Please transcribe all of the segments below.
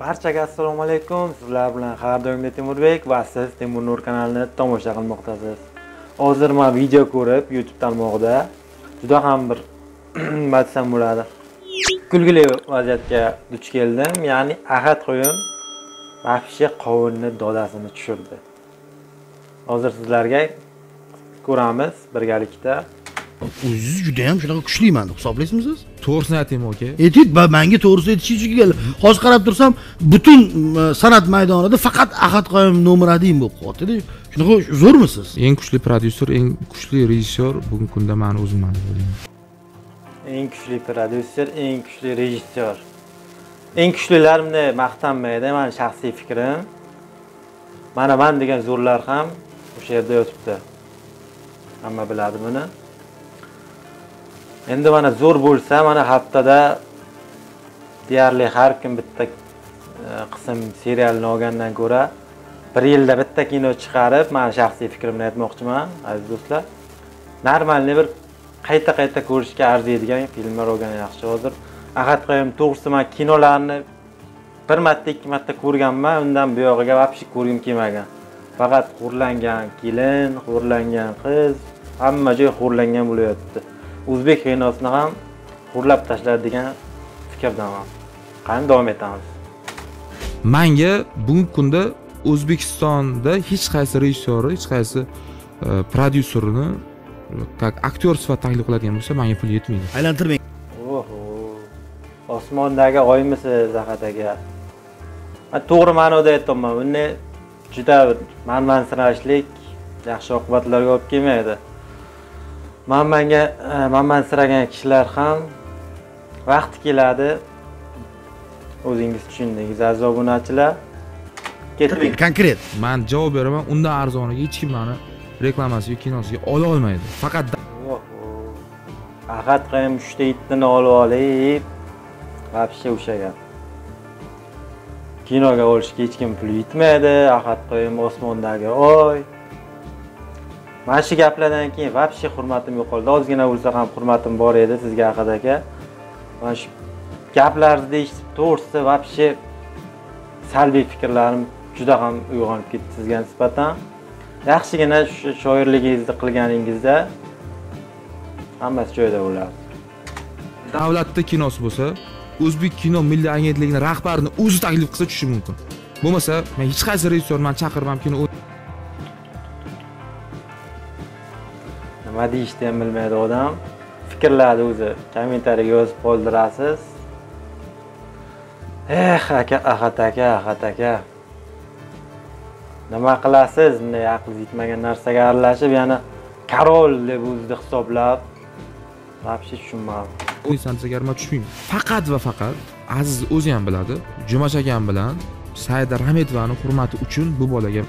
barchaga assalomu alaykum. Sizlar bilan har doimgidek temurbek va siz temur nur kanalini tomosha qilmoqdasiz. Hozir man video ko'rib youtube tarmog'ida juda ham bir nima desam bo'ladi. Kulgili vaziyatga duch keldim. Ya'ni ahad qo'yim vapshe qovunni dodasini tushirdi. Hozir sizlarga ko'ramiz birgalikda. O'zingiz judayam shunaqa kuchliman deb hisoblaysizmi siz? To'g'risini aytaymi aka ayting va menga to'g'risini aytish uchun keldi. Hozir qarab tursam butun m, san'at maydonida faqat ahad qoyim nomer один bo'lib qolyaptida shunaqa zo'rmisiz eng kuchli prodyuser eng kuchli rejissyor bugungi kunda mani o'zimman deb o'ylayman. Eng kuchli prodyuser eng kuchli rejissyor eng kuchlilar bunday maqtanmaydi mani shaxsiy fikrim. Mana man degan zo'rlar ham o'sha yerda yotibdi. Hamma biladi buni endi mana zo'r bo'lsa mana haftada deyarli har kim bitta e, qism serialni olgandan ko'ra bir yilda bitta kino chiqarib mani shaxsiy fikrimni aytmoqchiman aziz do'stlar. Normalniy bir qayta qayta ko'rishga arziydigan filmlar olgan yaxshi hozir. Ahad qo'yim to'g'risi man kinolarni bir marta ikki marta ko'rganman undan buyog'iga вообще ko'rgim kelmagan. Faqat xo'rlangan kelin xo'rlangan qiz hamma joy xo'rlangan bo'layapti o'zbek kinosini ham xo'rlab tashladi degan fikrdaman. Qani davom etamiz. Manga bugungi kunda o'zbekistonda hech qaysi rejissyori hech qaysi e, prodyuserini как aktyor sifatida taklif qiladigan bo'lsa menga pul yetmaydi. Aylantirmang. Oho. Osmondagi oymisiz ahad aka? Man to'g'ri ma'noda aytyapman. Bunday juda manmansirashlik yaxshi oqibatlarga olib kelmaydi manmanga e, manmansiragan kishilar ham vaqti keladi. O'zingiz tushundingiz aziz obunachilar. Ketdik. Konkret. Man javob beraman undan arzoniga hech kim mani reklamasiga kinosiga ola olmaydi. Faqat ahad qo'yim uchta itni olib olib вообще o'sha gap. Kinoga olishga hech kim puli yetmaydi. Ahad qo'yim osmondagi oy mana shu gaplardan keyin вообще hurmatim yo'qoldi. Ozgina bo'lsa ham hurmatim bor edi sizga ahad aka mana shu gaplaringizni eshitib to'g'risi вообще salbiy fikrlarim juda ham uyg'onib ketdi sizga nisbatan. Yaxshigina shu shoirligingizni qilganingizda hammasi joyida bo'lardi. Davlatni kinosi bo'lsa o'zbek kino milliy agentligini rahbarini o'zi taklif qilsa tushishi mumkin. Bo'lmasa men hech qaysi rejissyor man chaqirib kino nima deyishni ham bilmaydi odam. Fikrlarni o'zi kommentariyga yozib qoldirasiz. Eh aka ahat aka ahat aka. Nima qilasiz? Bunday aqli yetmagan narsaga aralashib yana karol deb o'zini hisoblab вообще tushunmadim o'yin sanatiga man tushmayman. Faqat va faqat aziz o'zi ham biladi jumash akam bilan saida rametovani hurmati uchun bu bolaga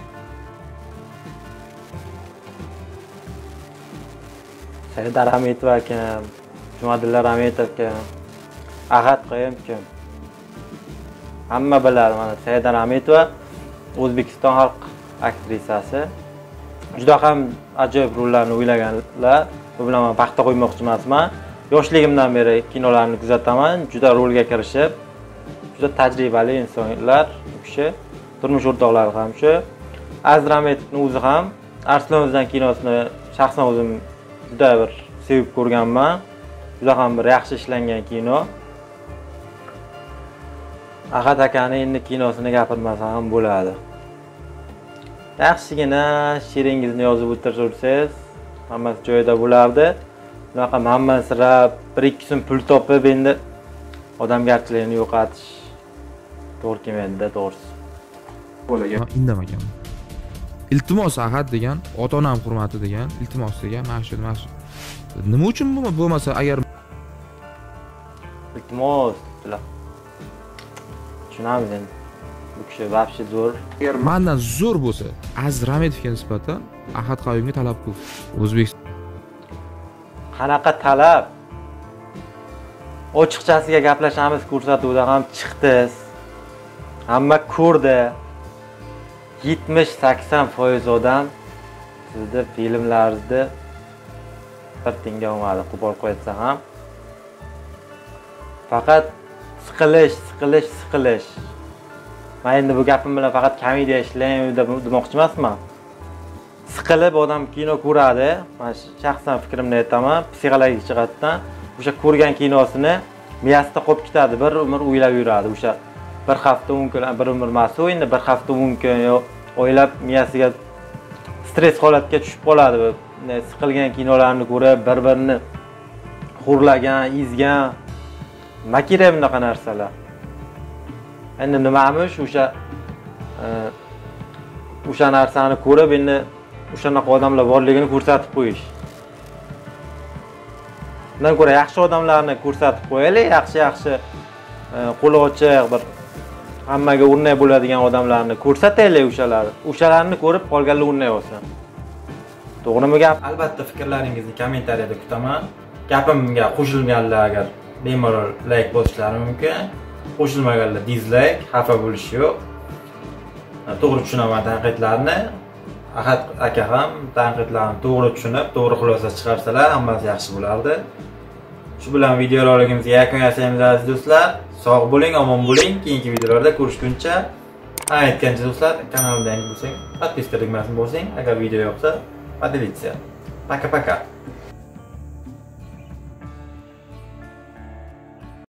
saidar rametov akam jumadilla rametov akam ahad qo'yim kim hamma biladi mana saidar rametova o'zbekiston xalq aktrisasi. Juda ham ajoyib rollarni o'ylaganlar. Bu bilan man paxta qo'ymoqchi emasman yoshligimdan beri kinolarni kuzataman juda rolga kirishib juda tajribali insonlar u kishi turmush o'rtoqlari ham shu. Aziz rametovni o'zi ham arslon o'zidan kinosini shaxsan o'zim juda bir sevib ko'rganman. Juda ham bir yaxshi ishlangan kino. Ahad akani endi kinosini gapirmasam ham bo'ladi. Yaxshigina she'ringizni yozib o'tirsangiz hammasi joyida bo'lardi. Bunaqa manmansirab bir ikki so'm pul topib endi odamgarchilikni yo'qotish to'g'ri kelmaydida to'g'risi. Man indamaganman iltimos ahad degan ota onam hurmati degan iltimos degan mana shu mana shu. Nima uchun bo'lmasa agar iltimos dedilar tushunamiz endi. Bu kishi вообще zo'r. Mandan zo'r bo'lsa aziz rametovga nisbatan ahad qayumga talab ko'p o'zbek qanaqa talab? Ochiqchasiga gaplashamiz ko'rsatuvda ham chiqdingiz. Hamma ko'rdi yetmish sakson foiz odam sizni filmlaringizni bir tinga olmadi qo'pol qo'yatsa ham. Faqat siqilish siqilish siqilish. Man endi bu gapim bilan faqat komediya ishlang deb demoqchi emasman. Siqilib odam kino ko'radi man shaxsan fikrimni aytaman psixologik jihatdan o'sha ko'rgan kinosini miyasida qolib ketadi bir umr o'ylab yuradi o'sha bir hafta o'n kun bir umr emas bir hafta o'n kun o'ylab miyasiga stress holatga tushib qoladi. Siqilgan kinolarni ko'rib bir birini xo'rlagan ezgan. Makira bunaqa narsalar. Endi nimamish o'sha e, o'sha narsani ko'rib endi o'shanaqa odamlar borligini ko'rsatib qo'yish. Undan ko'ra yaxshi odamlarni ko'rsatib qo'yaylik yaxshi yaxshi e, qo'li ochiq bir hammaga o'rnak bo'ladigan odamlarni ko'rsataylik o'shalarni o'shalarni ko'rib qolganlar o'rnak olsin to'g'rimi gap? Albatta fikrlaringizni kommentariyada kutaman. Gapimga qo'shilganlar agar bemalol layk bosishlari mumkin qo'shilmaganlar dizlayk xafa bo'lish yo'q. To'g'ri tushunaman tanqidlarni. Ahad aka ham tanqidlarni to'g'ri tushunib to'g'ri xulosa chiqarsalar hammasi yaxshi bo'lardi. Shu bilan videoroligimizni yakun yasaymiz aziz do'stlar. Sog' bo'ling omon bo'ling. Keyingi videolarda ko'rishguncha aytgancha do'stlar kanalimda yangi bo'lsang подписка tugmasini bosing agar video yoqsa поделиться пока пока